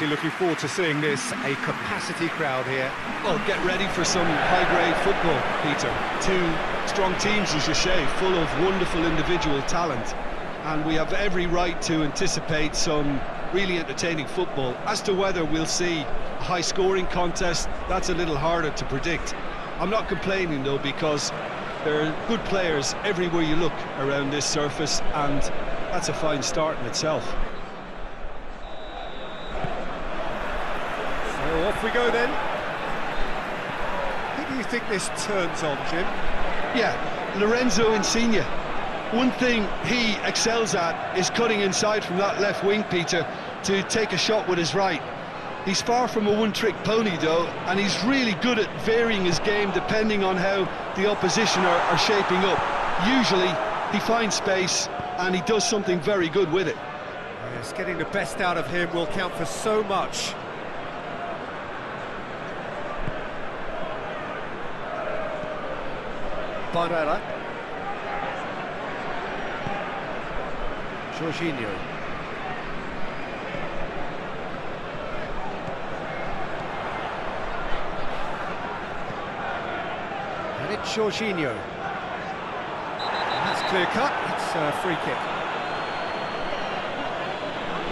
Looking forward to seeing this. A capacity crowd here. Well, get ready for some high-grade football, Peter. Two strong teams, as you say, full of wonderful individual talent. And we have every right to anticipate some really entertaining football. As to whether we'll see a high-scoring contest, that's a little harder to predict. I'm not complaining, though, because there are good players everywhere you look around this surface, and that's a fine start in itself. Off we go then. Who do you think this turns on, Jim? Yeah, Lorenzo Insigne. One thing he excels at is cutting inside from that left wing, Peter, to take a shot with his right. He's far from a one-trick pony, though, and he's really good at varying his game depending on how the opposition are, are shaping up. Usually, he finds space, and he does something very good with it. Yes, getting the best out of him will count for so much. Barella. Jorginho. And it's Jorginho. That's clear cut, it's a free kick.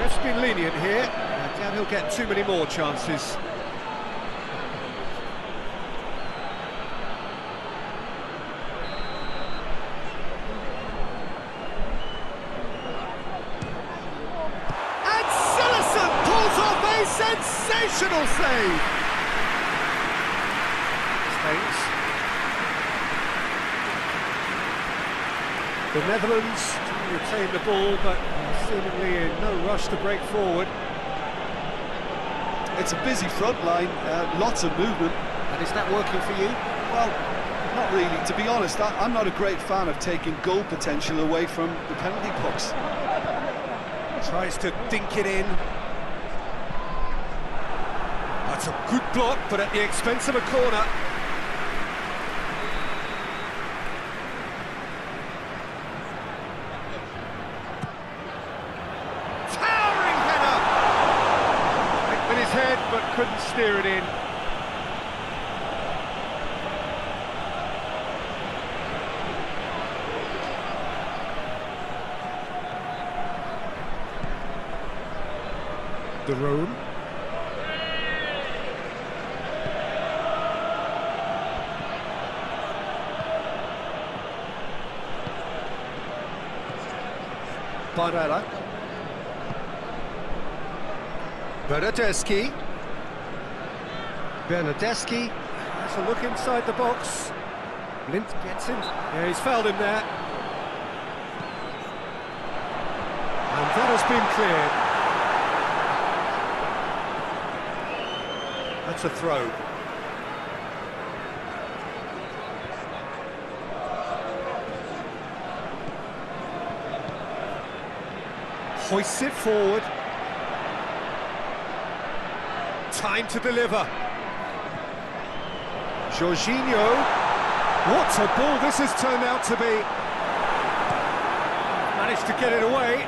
Ref's been lenient here, I doubt he'll get too many more chances. And Cillessen pulls off a sensational save! The Netherlands retain the ball, but seemingly in no rush to break forward. It's a busy front line, uh, lots of movement. And is that working for you? Well, not really. To be honest, I, I'm not a great fan of taking goal potential away from the penalty box. Tries to dink it in. That's a good block, but at the expense of a corner. Towering header! With his head, but couldn't steer it in. The room. Barella. Bernardeschi. Bernardeschi has a look inside the box. Lint gets him. Yeah, he's fouled him there. And that has been cleared. That's a throw. Hoists it forward. Time to deliver. Jorginho. What a ball this has turned out to be. Managed to get it away.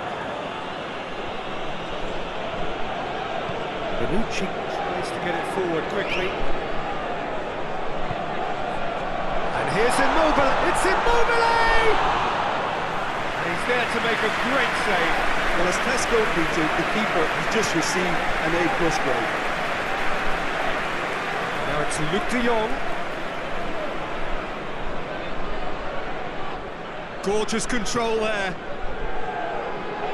Bonucci tries to get it forward quickly. And here's Immobile, it's Immobile! And he's there to make a great save. Well, as Tesco Peter, the keeper has just received an A-plus grade. Now it's Luuk de Jong. Gorgeous control there.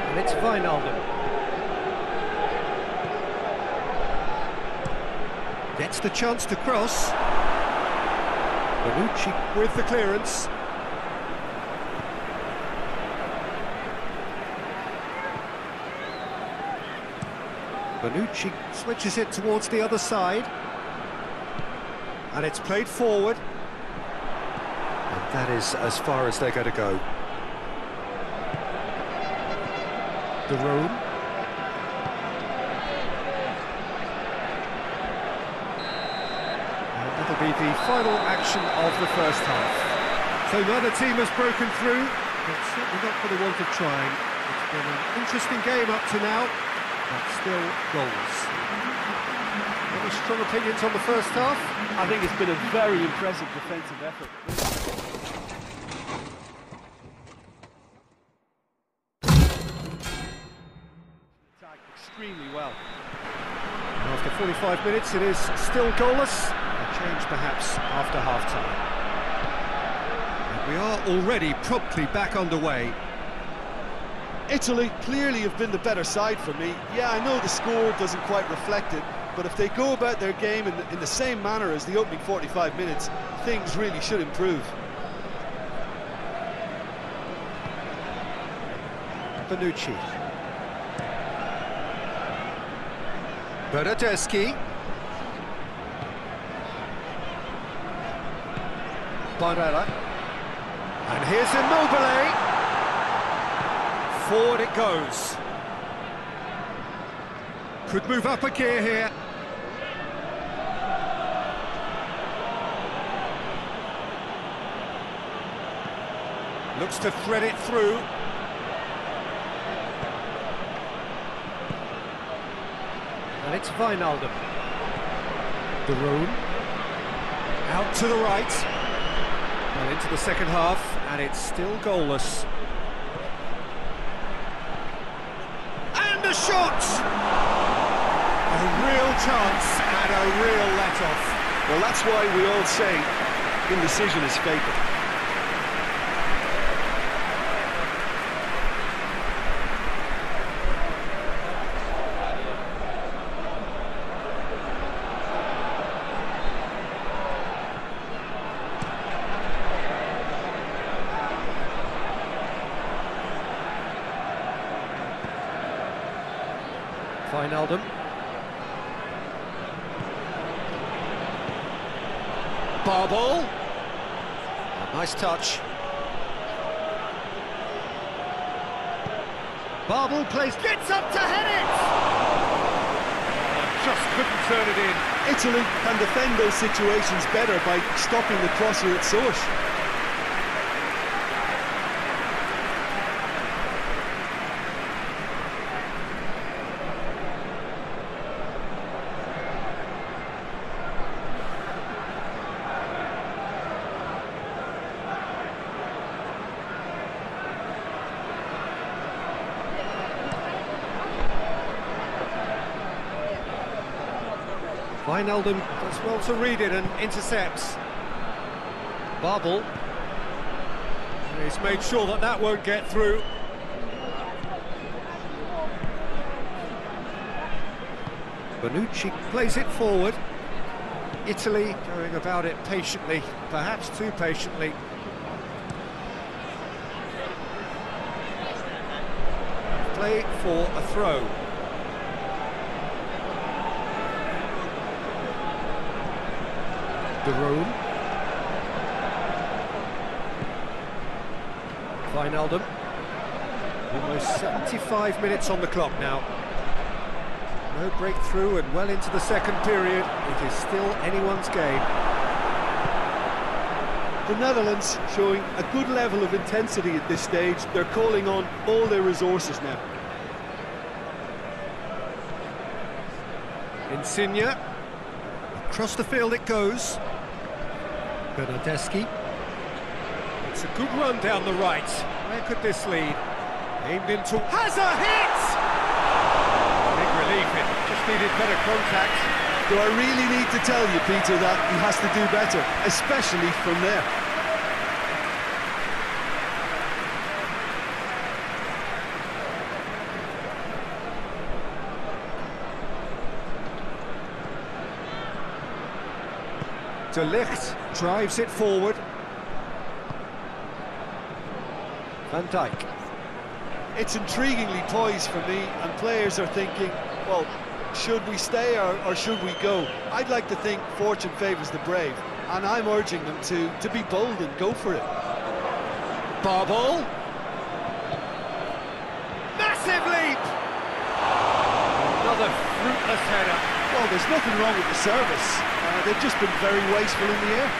And it's Wijnaldum. Gets the chance to cross. Bonucci with the clearance. Bonucci switches it towards the other side. And it's played forward. And that is as far as they're going to go. De Roon. And that'll be the final action of the first half. So neither team has broken through, but certainly not for the want of trying. It's been an interesting game up to now, but still goals. Any strong opinions on the first half? I think it's been a very impressive defensive effort. Extremely well. After 45 minutes, it is still goalless. A change perhaps after half-time. We are already promptly back underway. Italy clearly have been the better side for me. Yeah, I know the score doesn't quite reflect it, but if they go about their game in the, in the same manner as the opening 45 minutes, things really should improve. Bonucci. Bernardeschi. Barella. And here's Immobile. Forward it goes. Could move up a gear here. Looks to thread it through. And it's Wijnaldum. De Roon. Out to the right. Well, into the second half, and it's still goalless. And a shot! A real chance and a real let-off. Well, that's why we all say indecision is fatal. Wijnaldum. Barbol. A nice touch. Barbel plays, gets up to head it! Just couldn't turn it in. Italy can defend those situations better by stopping the crosser at source. Wijnaldum does well to read it and intercepts. Barbel. He's made sure that that won't get through. Bonucci plays it forward. Italy going about it patiently, perhaps too patiently. Play for a throw. De Roon. Wijnaldum. Almost 75 minutes on the clock now. No breakthrough and well into the second period. It is still anyone's game. The Netherlands showing a good level of intensity at this stage. They're calling on all their resources now. Insigne. Across the field it goes. Bernardeschi. It's a good run down the right. Where could this lead? Aimed into... Has a hit! Big relief, it just needed better contact. Do I really need to tell you, Peter, that he has to do better, especially from there? De Ligt drives it forward. Van Dijk. It's intriguingly poised for me, and players are thinking, well, should we stay or, or should we go? I'd like to think fortune favours the brave, and I'm urging them to, to be bold and go for it. Barbol. Well, there's nothing wrong with the service. Uh, they've just been very wasteful in the air.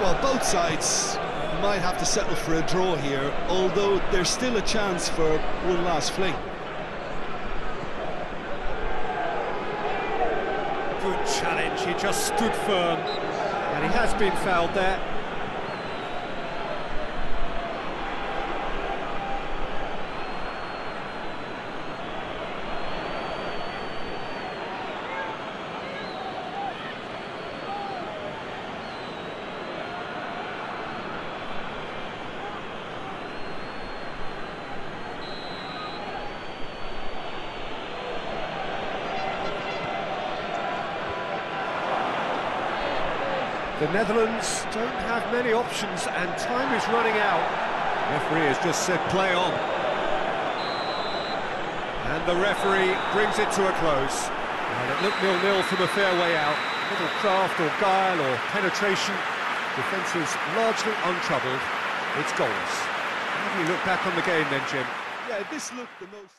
Well, both sides might have to settle for a draw here, although there's still a chance for one last fling. Good challenge, he just stood firm. And he has been fouled there. The Netherlands don't have many options and time is running out. Referee has just said play on. And the referee brings it to a close. And it looked nil-nil from a fair way out. Little craft or guile or penetration. Defence is largely untroubled. It's goals. How do you look back on the game then, Jim? Yeah, this looked the most...